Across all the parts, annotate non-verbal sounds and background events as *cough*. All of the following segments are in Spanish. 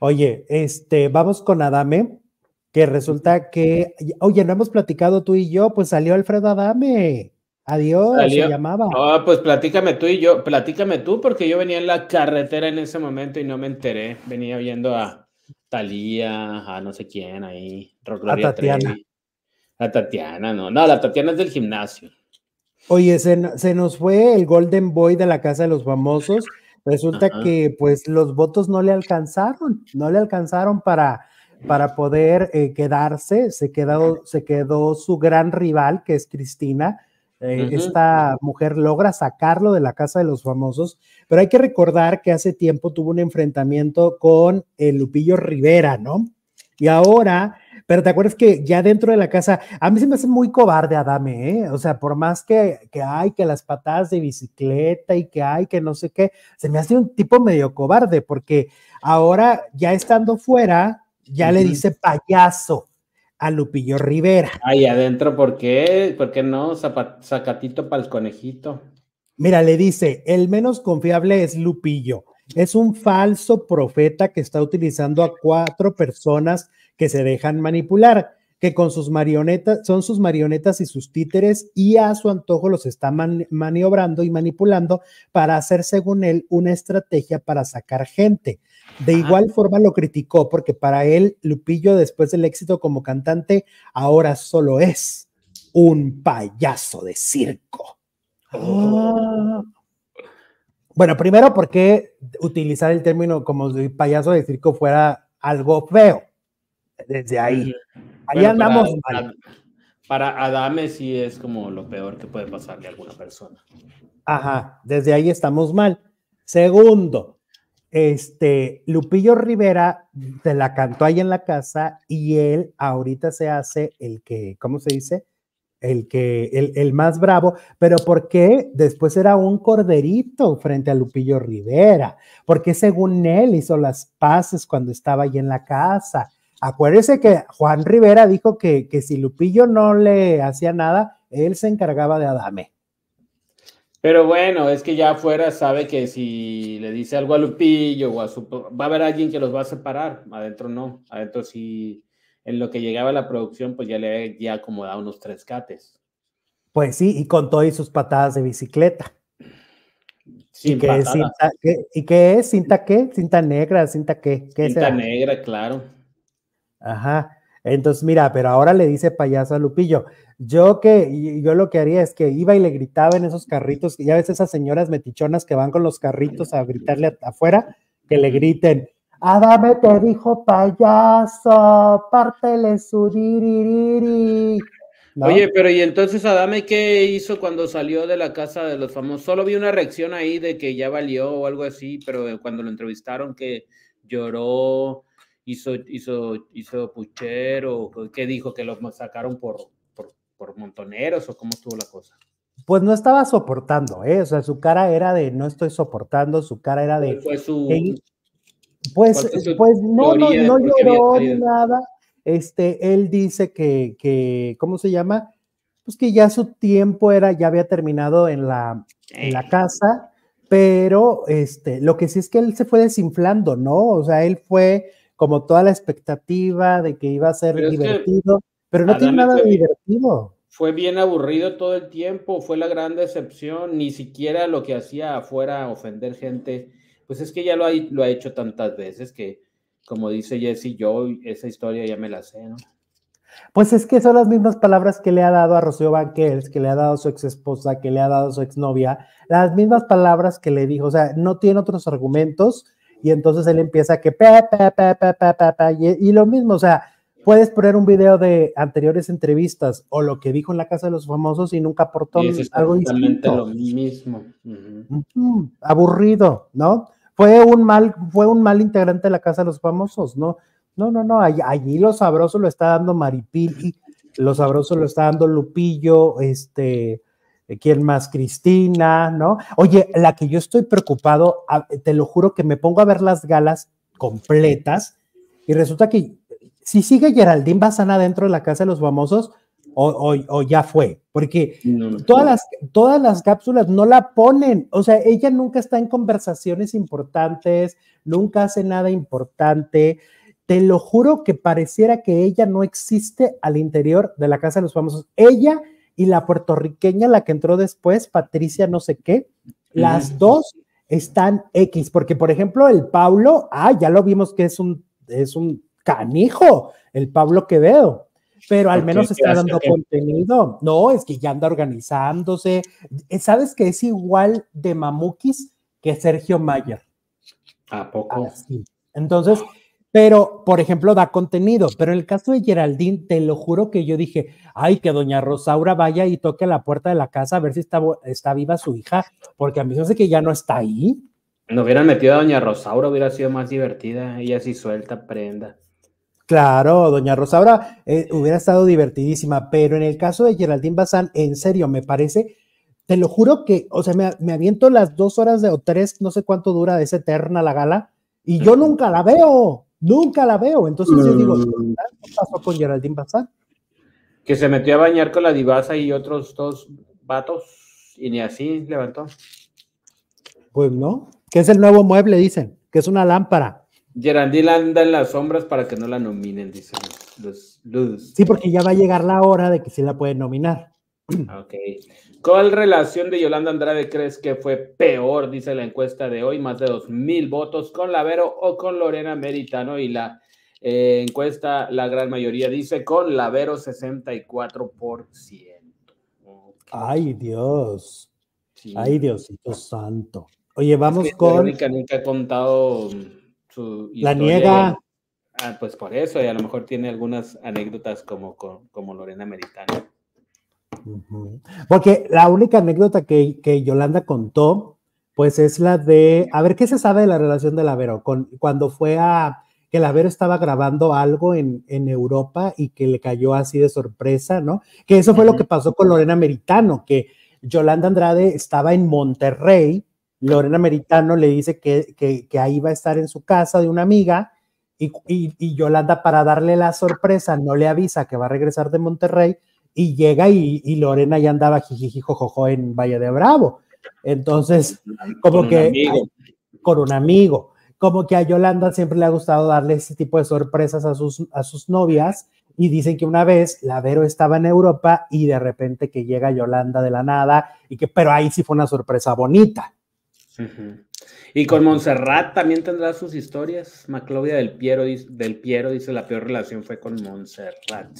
Oye, este, vamos con Adame, que resulta que, oye, no hemos platicado tú y yo, pues salió Alfredo Adame. Adiós, se llamaba. Ah, pues platícame tú y yo, platícame tú, porque yo venía en la carretera en ese momento y no me enteré. Venía viendo a Talía, a no sé quién ahí, a Tatiana. A Tatiana, no, no, la Tatiana es del gimnasio. Oye, se, se, nos fue el Golden Boy de la Casa de los Famosos. Resulta que pues los votos no le alcanzaron, no le alcanzaron para, para poder eh, quedarse. Se quedó, se quedó su gran rival, que es Cristina, eh, esta mujer logra sacarlo de la casa de los famosos, pero hay que recordar que hace tiempo tuvo un enfrentamiento con el Lupillo Rivera, ¿no? Y ahora, pero te acuerdas que ya dentro de la casa, a mí se me hace muy cobarde Adame, ¿eh? O sea, por más que, que hay que las patadas de bicicleta y que hay que no sé qué, se me hace un tipo medio cobarde, porque ahora ya estando fuera, ya le dice payaso a Lupillo Rivera. Ahí adentro, ¿por qué? ¿Por qué no? Zacatito para el conejito. Mira, le dice, el menos confiable es Lupillo. Es un falso profeta que está utilizando a cuatro personas que se dejan manipular, que con sus marionetas, son sus marionetas y sus títeres y a su antojo los está maniobrando y manipulando para hacer, según él, una estrategia para sacar gente. De igual forma lo criticó porque para él Lupillo, después del éxito como cantante, ahora solo es un payaso de circo. Ah. Bueno, primero porque utilizar el término como payaso de circo fuera algo feo. Desde ahí. Ahí andamos. Para, para Adame sí es como lo peor que puede pasarle a alguna persona. Ajá, desde ahí estamos mal. Segundo, este, Lupillo Rivera se la cantó ahí en la casa y él ahorita se hace el que, ¿cómo se dice? El que, el, el más bravo, pero ¿por qué después era un corderito frente a Lupillo Rivera? Porque según él hizo las paces cuando estaba ahí en la casa. Acuérdese que Juan Rivera dijo que, que si Lupillo no le hacía nada, él se encargaba de Adame. Pero bueno, es que ya afuera sabe que si le dice algo a Lupillo o a su... Va a haber alguien que los va a separar, adentro no, adentro sí, en lo que llegaba la producción, pues ya le ya acomodado unos tres cates. Pues sí, y con todo y sus patadas de bicicleta. ¿Y, qué es cinta, ¿Y qué es? ¿Cinta qué? ¿Cinta negra? ¿Cinta qué? ¿Qué cinta negra, claro. Ajá. Entonces, mira, pero ahora le dice payaso a Lupillo. Yo que, yo lo que haría es que iba y le gritaba en esos carritos, ya ves esas señoras metichonas que van con los carritos a gritarle afuera, que le griten, Adame te dijo payaso, pártele su diririri. Oye, pero ¿y entonces Adame qué hizo cuando salió de la casa de los famosos? Solo vi una reacción ahí de que ya valió o algo así, pero cuando lo entrevistaron que lloró, hizo, hizo, hizo puchero, ¿qué dijo? Que lo sacaron por, por montoneros o cómo estuvo la cosa? Pues no estaba soportando, ¿eh? O sea, su cara era de no estoy soportando, su cara era de. Fue su, pues, pues no, no, no lloró ni nada. Este, él dice que, que, ¿cómo se llama? Pues que ya su tiempo era, ya había terminado en la, en la casa, pero este, lo que sí es que él se fue desinflando, ¿no? O sea, él fue como toda la expectativa de que iba a ser divertido. Pero no tiene nada de divertido. Fue bien aburrido todo el tiempo, fue la gran decepción, ni siquiera lo que hacía afuera ofender gente, pues es que ya lo ha, lo ha hecho tantas veces que, como dice Jesse, yo esa historia ya me la sé, ¿no? Pues es que son las mismas palabras que le ha dado a Rocío Banquels, que le ha dado a su ex esposa, que le ha dado a su exnovia, las mismas palabras que le dijo, o sea, no tiene otros argumentos y entonces él empieza que pe, pe, pe, pe, pe, y, y lo mismo, o sea, puedes poner un video de anteriores entrevistas o lo que dijo en la Casa de los Famosos y nunca aportó algo distinto. lo mismo. Aburrido, ¿no? Fue un mal, fue un mal integrante de la Casa de los Famosos, ¿no? No, no, no, allí, allí lo sabroso lo está dando Maripili, lo sabroso lo está dando Lupillo, este, ¿quién más? Cristina, ¿no? Oye, la que yo estoy preocupado, te lo juro que me pongo a ver las galas completas y resulta que si sigue Geraldine Bazana dentro de la casa de los famosos o, ya fue, porque todas, las, todas las cápsulas no la ponen, o sea, ella nunca está en conversaciones importantes, nunca hace nada importante. Te lo juro que pareciera que ella no existe al interior de la Casa de los Famosos. Ella y la puertorriqueña, la que entró después, Patricia no sé qué, las dos están X, porque por ejemplo el Pablo, ah, ya lo vimos que es un, es un canijo, el Pablo Quevedo pero al menos está dando contenido. No, es que ya anda organizándose. Eh, ¿Sabes que es igual de Mamukis que Sergio Mayer? ¿A poco? Entonces, pero, por ejemplo, da contenido. Pero en el caso de Geraldine, te lo juro que yo dije, ay, que doña Rosaura vaya y toque la puerta de la casa a ver si está, está viva su hija, porque a mí me hace que ya no está ahí. No hubieran metido a doña Rosaura, hubiera sido más divertida. Ella sí suelta, prenda. Claro, doña Rosaura eh, hubiera estado divertidísima, pero en el caso de Geraldine Bazán, en serio, me parece, te lo juro que, o sea, me, aviento las dos horas de o tres, no sé cuánto dura de esa eterna la gala, y yo nunca la veo, nunca la veo. Entonces yo digo, mm. ¿qué pasó con Geraldine Bazán? Que se metió a bañar con la divasa y otros dos vatos, y ni así levantó. Pues no, que es el nuevo mueble, dicen, que es una lámpara. Geraldine anda en las sombras para que no la nominen, dicen los. Sí, porque ya va a llegar la hora de que sí la pueden nominar. Ok. ¿Cuál relación de Yolanda Andrade crees que fue peor? Dice la encuesta de hoy, más de dos mil votos con Lavero o con Lorena Meritano y la eh, encuesta, la gran mayoría dice con Lavero 64%. Ay, Dios. Ay, Diosito santo. Oye, vamos con. Verónica nunca ha contado la niega. Ah, pues por eso, y a lo mejor tiene algunas anécdotas como, como, Lorena Meritano. Porque la única anécdota que, que, Yolanda contó, pues es la de, a ver, ¿qué se sabe de la relación de Lavero? Con, cuando fue a, que Lavero estaba grabando algo en, en, Europa y que le cayó así de sorpresa, ¿no? Que eso fue lo que pasó con Lorena Meritano, que Yolanda Andrade estaba en Monterrey Lorena Meritano le dice que, que, ahí va a estar en su casa de una amiga y, y, Yolanda para darle la sorpresa no le avisa que va a regresar de Monterrey y llega y, Lorena ya andaba jijijijojojo en Valle de Bravo. Entonces, como que con un amigo, como que a Yolanda siempre le ha gustado darle ese tipo de sorpresas a sus, a sus novias y dicen que una vez la Vero estaba en Europa y de repente que llega Yolanda de la nada y que, pero ahí sí fue una sorpresa bonita. Y con Montserrat también tendrá sus historias. Maclovia del Piero, del Piero dice la peor relación fue con Montserrat.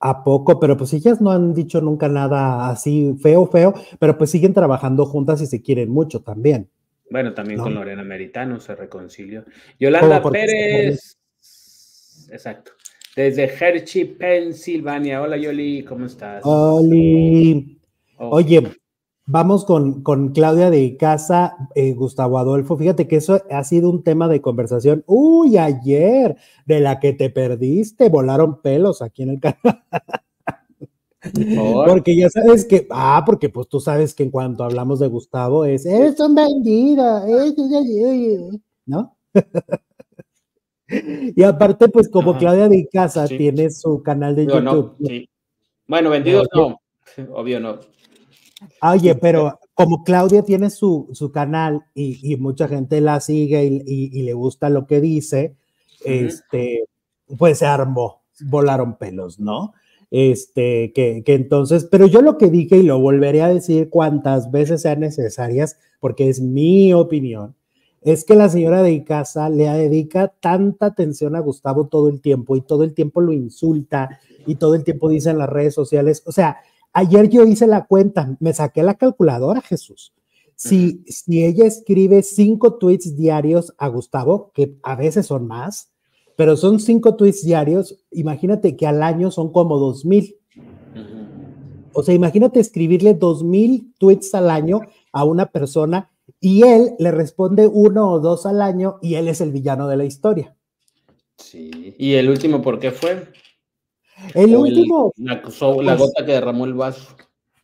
¿A poco? Pero pues ellas no han dicho nunca nada así feo, feo, pero pues siguen trabajando juntas y se quieren mucho también. Bueno, también con Lorena Meritano se reconcilió. Yolanda Pérez. Exacto. Desde Hershey, Pensilvania. Hola Yoli, ¿cómo estás? Oli. Oye, Vamos con, con, Claudia de Casa, eh, Gustavo Adolfo. Fíjate que eso ha sido un tema de conversación. Uy, ayer, de la que te perdiste, volaron pelos aquí en el canal. Porque ya sabes que, ah, porque pues tú sabes que en cuanto hablamos de Gustavo es, eres un vendido, ¿no? *laughs* y aparte, pues como Claudia de Casa tiene su canal de YouTube. Bueno, vendidos no, *laughs* obvio no. Oye, pero como Claudia tiene su, canal y, mucha gente la sigue y, le gusta lo que dice, este, pues se armó, volaron pelos, ¿no? Este, que, que, entonces, pero yo lo que dije y lo volveré a decir cuantas veces sean necesarias, porque es mi opinión, es que la señora de casa le dedica tanta atención a Gustavo todo el tiempo y todo el tiempo lo insulta y todo el tiempo dice en las redes sociales, o sea, Ayer yo hice la cuenta, me saqué la calculadora, Jesús. Si, si ella escribe cinco tweets diarios a Gustavo, que a veces son más, pero son cinco tweets diarios, imagínate que al año son como dos mil. O sea, imagínate escribirle dos mil tweets al año a una persona y él le responde uno o dos al año y él es el villano de la historia. Sí. ¿Y el último por qué fue? El último. la, gota que derramó el vaso.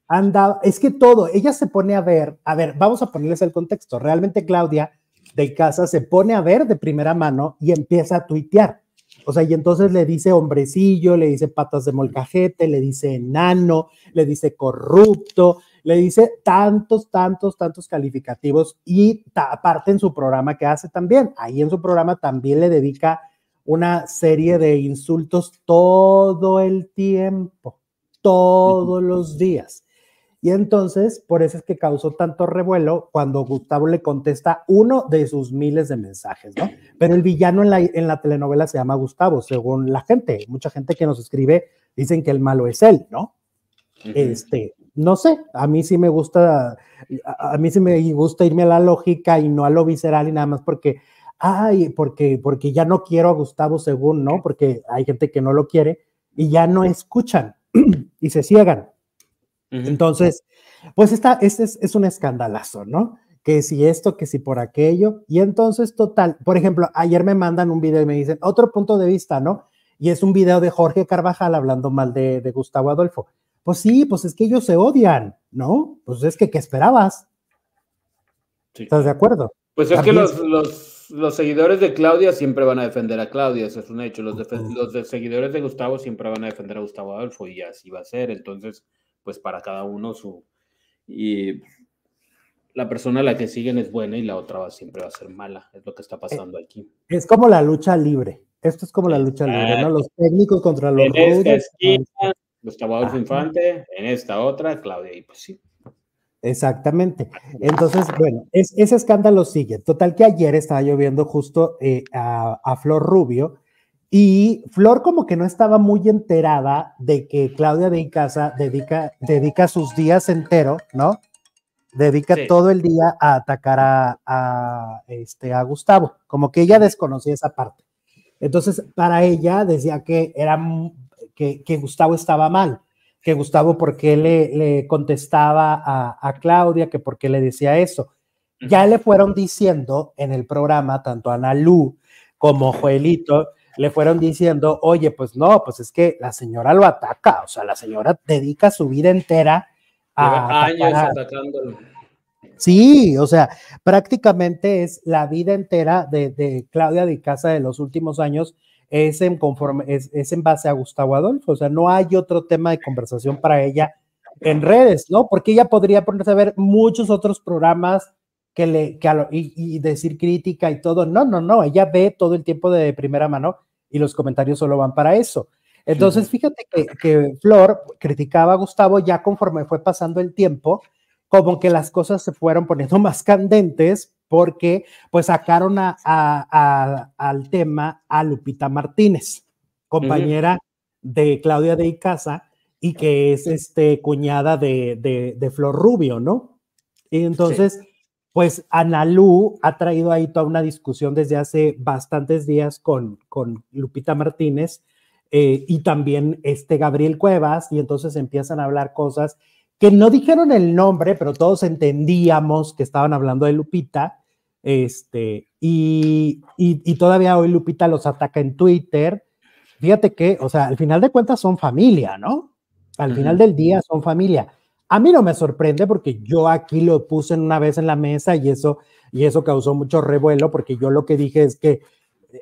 Anda, es que todo, ella se pone a ver, a ver, vamos a ponerles el contexto. Realmente Claudia de casa se pone a ver de primera mano y empieza a tuitear. O sea, y entonces le dice hombrecillo, le dice patas de molcajete, le dice enano, le dice corrupto, le dice tantos, tantos, tantos calificativos y aparte en su programa que hace también, ahí en su programa también le dedica una serie de insultos todo el tiempo, todos los días. Y entonces, por eso es que causó tanto revuelo cuando Gustavo le contesta uno de sus miles de mensajes, ¿no? Pero el villano en la, en la telenovela se llama Gustavo, según la gente. Mucha gente que nos escribe dicen que el malo es él, ¿no? Este, no sé, a mí sí me gusta, a, mí sí me gusta irme a la lógica y no a lo visceral y nada más porque, ay, porque, porque ya no quiero a Gustavo según, ¿no? Porque hay gente que no lo quiere y ya no escuchan *clears throat* y se ciegan. Entonces, pues esta, este es, un escandalazo, ¿no? Que si esto, que si por aquello. Y entonces, total, por ejemplo, ayer me mandan un video y me dicen, otro punto de vista, ¿no? Y es un video de Jorge Carvajal hablando mal de, Gustavo Adolfo. Pues sí, pues es que ellos se odian, ¿no? Pues es que, ¿qué esperabas? ¿Estás de acuerdo? Pues es que los, los, seguidores de Claudia siempre van a defender a Claudia, eso es un hecho. Los, los seguidores de Gustavo siempre van a defender a Gustavo Adolfo y así va a ser. Entonces, pues para cada uno su... Y la persona a la que siguen es buena y la otra siempre va a ser mala, es lo que está eh, pasando aquí. Es como la lucha libre, esto es como la lucha libre, ¿no? Los técnicos contra los... En esta esquina, Gustavo Adolfo Infante, en esta otra, Claudia, y pues sí. Exactamente. Entonces, bueno, ese escándalo sigue. Total que ayer estaba lloviendo justo eh, a, a Flor Rubio y Flor como que no estaba muy enterada de que Claudia de Icaza dedica, dedica sus días entero, ¿no? Dedica todo el día a atacar a, este, a Gustavo, como que ella desconocía esa parte. Entonces, para ella decía que, era, que, que Gustavo estaba mal, que Gustavo porque le, le contestaba a, a, Claudia, que porque le decía eso. Ya le fueron diciendo en el programa, tanto Ana Lu como Joelito, le fueron diciendo, oye, pues no, pues es que la señora lo ataca, o sea, la señora dedica su vida entera a... años atacándolo. Sí, o sea, prácticamente es la vida entera de, Claudia de Casa de los últimos años, es en, conforme, es, es en base a Gustavo Adolfo, o sea, no hay otro tema de conversación para ella en redes, ¿no? Porque ella podría ponerse a ver muchos otros programas que le, que y, y, decir crítica y todo. No, no, no, ella ve todo el tiempo de primera mano y los comentarios solo van para eso. Entonces, fíjate que, Flor criticaba a Gustavo ya conforme fue pasando el tiempo, como que las cosas se fueron poniendo *laughs* más candentes porque pues sacaron a, al tema a Lupita Martínez, compañera de Claudia de Icaza y que es este, cuñada de, de, Flor Rubio, ¿no? Y entonces pues Analú ha traído ahí toda una discusión desde hace bastantes días con, con Lupita Martínez eh, y también este Gabriel Cuevas, y entonces empiezan a hablar cosas que no dijeron el nombre, pero todos entendíamos que estaban hablando de Lupita, este, y, y, todavía hoy Lupita los ataca en Twitter. Fíjate que, o sea, al final de cuentas son familia, ¿no? Al final del día son familia. A mí no me sorprende porque yo aquí lo puse una vez en la mesa y eso, y eso causó mucho revuelo porque yo lo que dije es que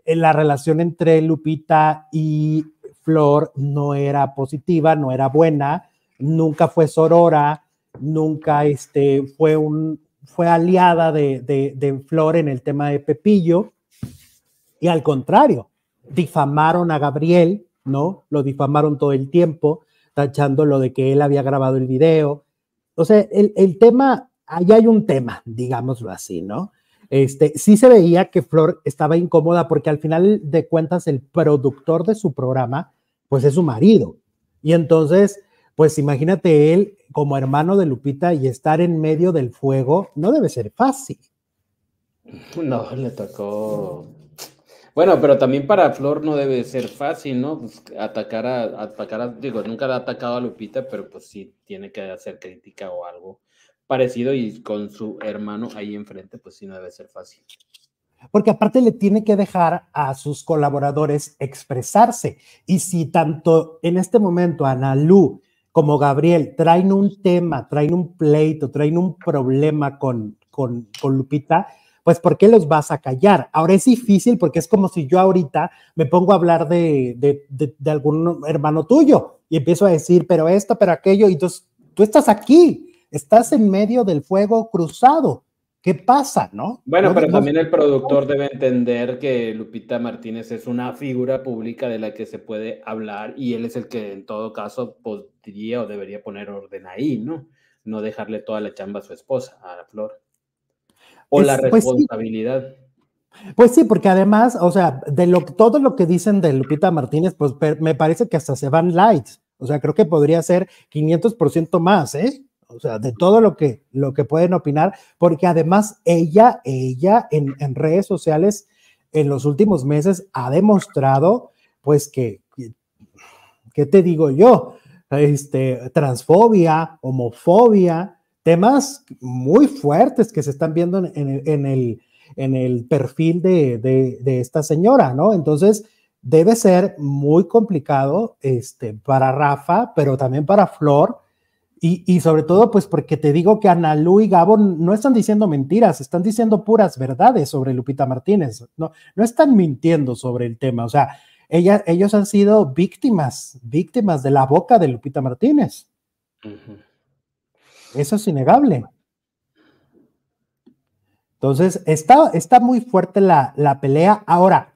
eh, la relación entre Lupita y Flor no era positiva, no era buena, nunca fue sorora, nunca este, fue, un, fue aliada de, Flor en el tema de Pepillo y al contrario, difamaron a Gabriel, ¿no? Lo difamaron todo el tiempo tachando lo de que él había grabado el video. O sea, el, el tema, ahí hay un tema, digámoslo así, ¿no? Este, sí se veía que Flor estaba incómoda porque al final de cuentas el productor de su programa, pues es su marido. Y entonces, pues imagínate él como hermano de Lupita y estar en medio del fuego, no debe ser fácil. No, le tocó bueno, pero también para Flor no debe ser fácil, ¿no? Pues atacar a, atacar a, digo, nunca le ha atacado a Lupita, pero pues sí tiene que hacer crítica o algo parecido y con su hermano ahí enfrente, pues sí no debe ser fácil. Porque aparte le tiene que dejar a sus colaboradores expresarse. Y si tanto en este momento Ana Lu como Gabriel traen un tema, traen un pleito, traen un problema con, con, con Lupita, pues ¿por qué los vas a callar? Ahora es difícil porque es como si yo ahorita me pongo a hablar de, de, algún hermano tuyo y empiezo a decir, pero esto, pero aquello, y entonces tú estás aquí, estás en medio del fuego cruzado. ¿Qué pasa, no? Bueno, pero también el productor debe entender que Lupita Martínez es una figura pública de la que se puede hablar y él es el que en todo caso podría o debería poner orden ahí, ¿no? No dejarle toda la chamba a su esposa, a Flor. O la pues responsabilidad. Pues sí. porque además, o sea, de lo, todo lo que dicen de Lupita Martínez, pues me parece que hasta se van lights. O sea, creo que podría ser 500% más, ¿eh? O sea, de todo lo que, lo que pueden opinar, porque además ella, ella en, en redes sociales en los últimos meses ha demostrado, pues que, ¿qué te digo yo? Este, transfobia, homofobia, temas muy fuertes que se están viendo en, el, en el perfil de, de, esta señora, ¿no? Entonces, debe ser muy complicado este, para Rafa, pero también para Flor, y, y, sobre todo, pues porque te digo que Ana Lu y Gabo no están diciendo mentiras, están diciendo puras verdades sobre Lupita Martínez, no, no están mintiendo sobre el tema, o sea, ella, ellos han sido víctimas, víctimas de la boca de Lupita Martínez. Eso es innegable. Entonces, está, está muy fuerte la, la, pelea. Ahora,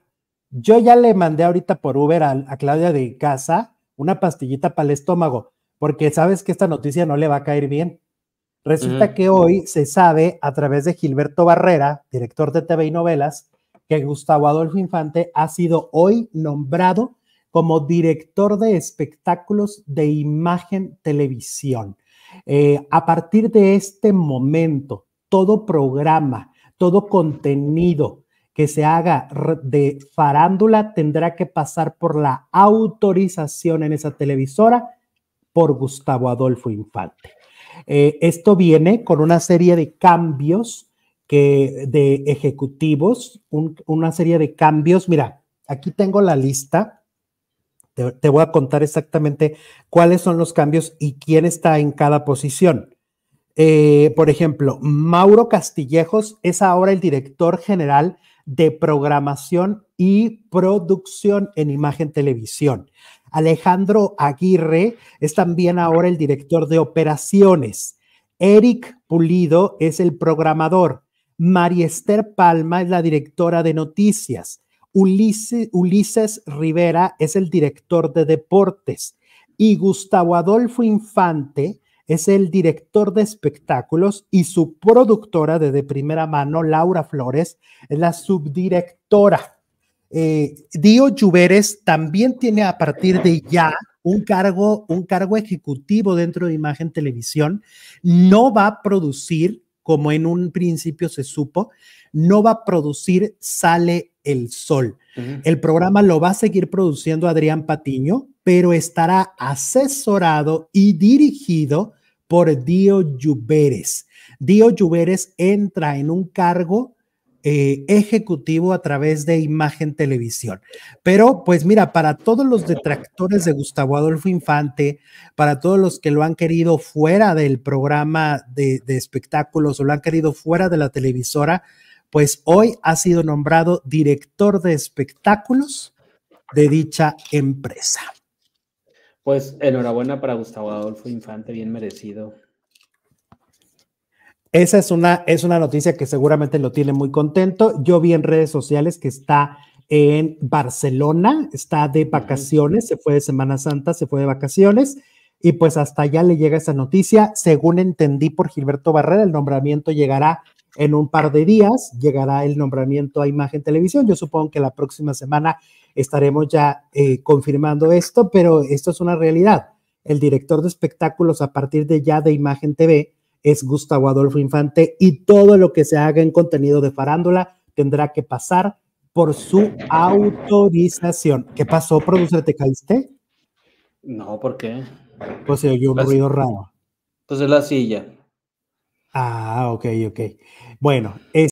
yo ya le mandé ahorita por Uber a, a Claudia de casa una pastillita para el estómago, porque sabes que esta noticia no le va a caer bien. Resulta que hoy se sabe a través de Gilberto Barrera, director de TV y novelas, que Gustavo Adolfo Infante ha sido hoy nombrado como director de espectáculos de imagen televisión. Eh, a partir de este momento, todo programa, todo contenido que se haga de farándula tendrá que pasar por la autorización en esa televisora por Gustavo Adolfo Infante. Eh, esto viene con una serie de cambios que, de ejecutivos, una serie de cambios. Mira, aquí tengo la lista te, voy a contar exactamente cuáles son los cambios y quién está en cada posición. Eh, por ejemplo, Mauro Castillejos es ahora el director general de programación y producción en imagen televisión. Alejandro Aguirre es también ahora el director de operaciones. Eric Pulido es el programador. María Esther Palma es la directora de noticias. Ulises, Rivera es el director de deportes y Gustavo Adolfo Infante es el director de espectáculos y su productora de, de primera mano, Laura Flores, es la subdirectora. Eh, Dio Lluveres también tiene a partir de ya un cargo, un cargo ejecutivo dentro de Imagen Televisión. No va a producir, como en un principio se supo, no va a producir Sale el Sol. El programa lo va a seguir produciendo Adrián Patiño, pero estará asesorado y dirigido por Dio Lluveres. Dio Lluveres entra en un cargo eh, ejecutivo a través de Imagen Televisión. Pero, pues mira, para todos los detractores de Gustavo Adolfo Infante, para todos los que lo han querido fuera del programa de, de espectáculos o lo han querido fuera de la televisora, pues hoy ha sido nombrado director de espectáculos de dicha empresa. Pues enhorabuena para Gustavo Adolfo Infante, bien merecido. Esa es una, es una noticia que seguramente lo tiene muy contento. Yo vi en redes sociales que está en Barcelona, está de vacaciones, se fue de Semana Santa, se fue de vacaciones y pues hasta allá le llega esa noticia. Según entendí por Gilberto Barrera, el nombramiento llegará en un par de días llegará el nombramiento a Imagen Televisión. Yo supongo que la próxima semana estaremos ya eh, confirmando esto, pero esto es una realidad. El director de espectáculos a partir de ya de Imagen TV es Gustavo Adolfo Infante y todo lo que se haga en contenido de farándula tendrá que pasar por su autorización. ¿Qué pasó, producer? ¿Te caíste? No, ¿por qué? Pues se oyó un ruido raro. Entonces la silla. Ah, ok, ok. Bueno, es